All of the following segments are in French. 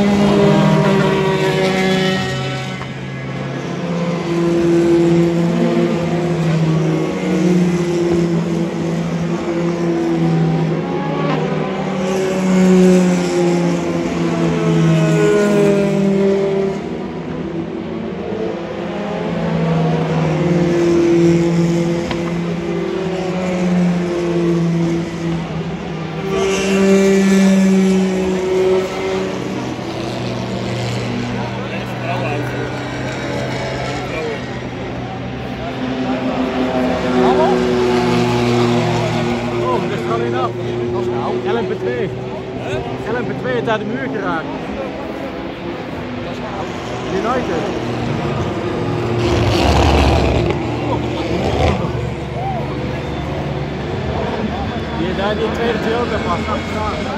Oh, Yeah, that is very geography.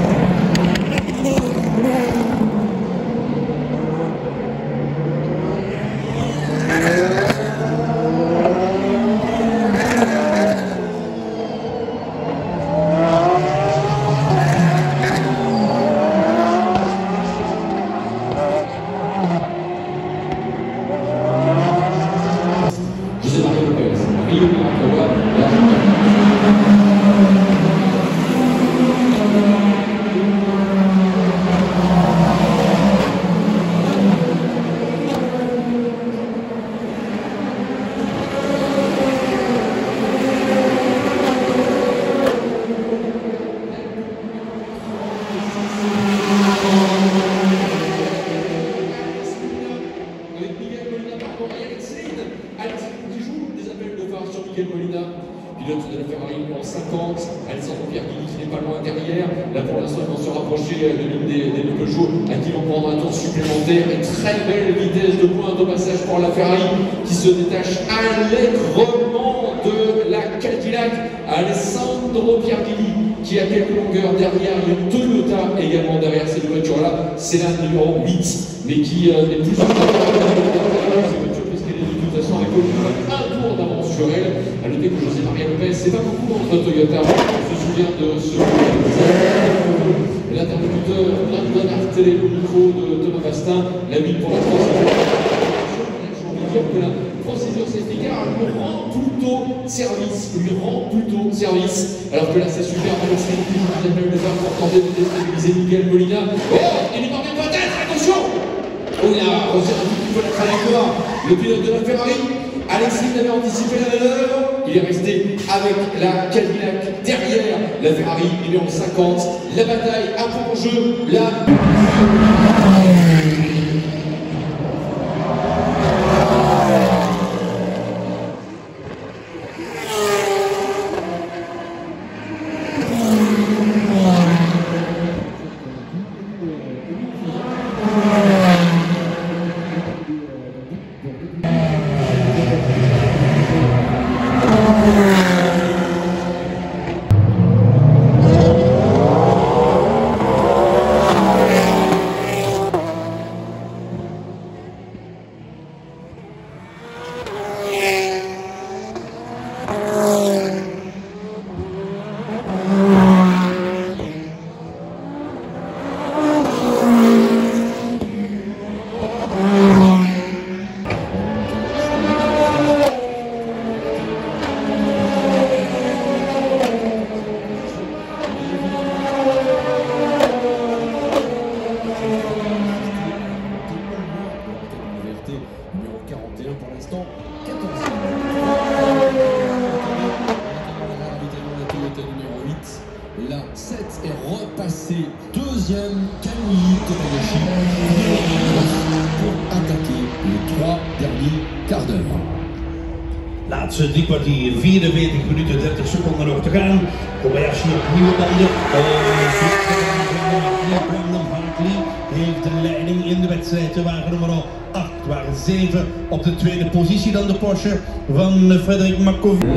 José María López, Río Maracawa, la avec Miguel Molina par rapport à Yannick Slade. Alex qui joue des appels de phare sur Miguel Molina. Pilote de la Ferrari en 50. Alessandro Pierguini qui n'est pas loin derrière. Là pour de l'une des, des Peugeot à qui vont prendre un tour supplémentaire. Et très belle vitesse de pointe au passage pour la Ferrari qui se détache allègrement de la Cadillac. Alessandro Pierguini qui a quelques longueurs derrière. Il Toyota également derrière cette voiture-là. C'est la numéro 8, mais qui euh, plus est de toute façon avec au moins un tour d'avance sur elle. À noter que José Maria Lopez, c'est pas beaucoup entre Toyota. On se souvient de ce l'interlocuteur Brandon Artelé, le micro de Thomas Bastin, la ville pour la la procédure safety car lui rend plutôt service, lui rend plutôt service. Alors que là, c'est super, Alex Smith qui joue des appels de phare pour tenter de déstabiliser Miguel Molina. Oh, il ne parvient pas d'être, attention Oh, il a resserré un petit peu la trajectoire. Le pilote de la Ferrari, Alexis avait anticipé la manœuvre. Il est resté avec la Cadillac derrière la Ferrari numéro 50. La bataille a pour enjeu la. Laatste drie kwartier, 44 minuten 30 seconden nog te gaan. Kobayashi op nieuwe Hartley heeft de leiding in de wedstrijd. De wagen nummer 8 waren 7 op de tweede positie dan de Porsche van Frederik Markovic.